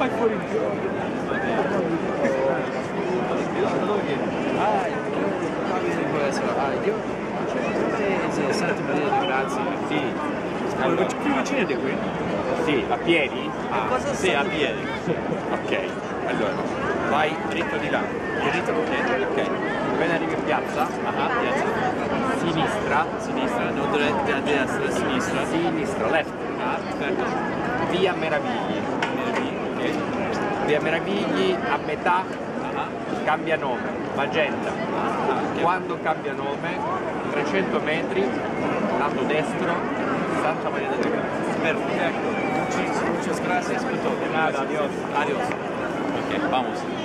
fai fuori il gioco. Ah, io se senti bene, grazie. Sì. Allora, più vicino di qui? Sì, a piedi? Ah, sì, a piedi. Ok, allora, vai dritto di là. Dritto, ok. Ok, appena arrivi in piazza, Ah, piazza. Sinistra, Sinistra, non destra, destra, sinistra. sinistra, left, Ah, perfetto. via Meravigli. Ok. Via Meravigli a metà Ah, cambia nome, Magenta. ah, ok. Quando cambia nome, 300 metri, lato destro, Santa Maria delle Grazie. Perfecto. Muchis- Muchas gracias por todo. Nada, adiós. Adiós. Ok, vamos.